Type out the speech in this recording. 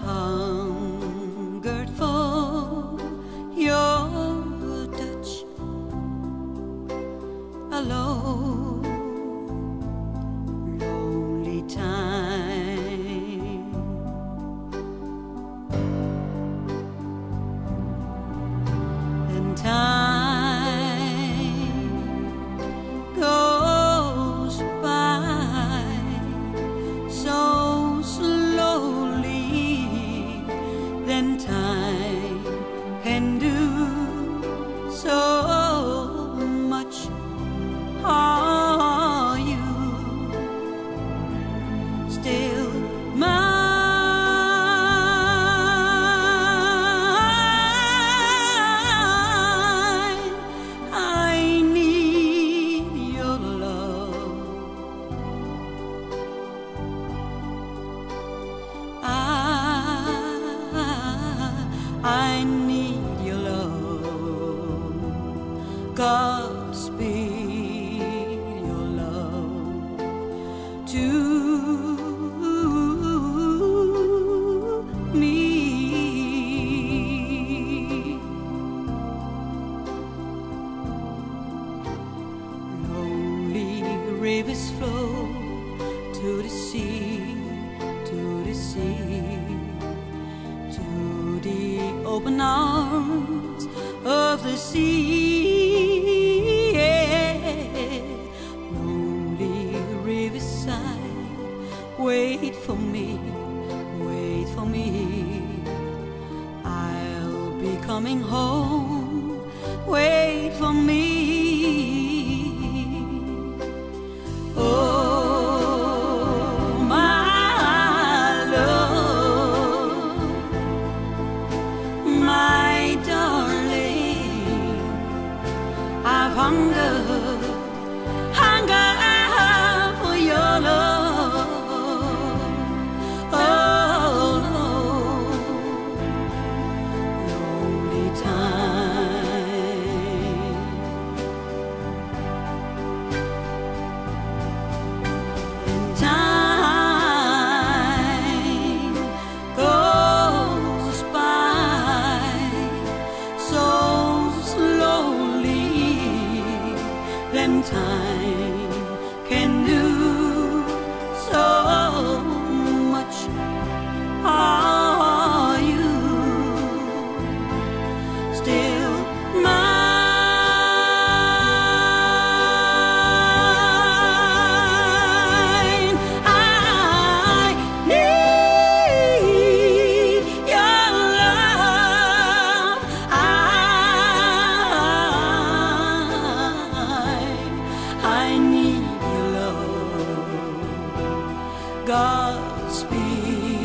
heart. than time. I need your love. Godspeed, your love to me. Lonely rivers flow to the sea. Open arms of the sea. Yeah. Lonely riverside, wait for me, wait for me. I'll be coming home, wait for me. Hunger 彩。Godspeed.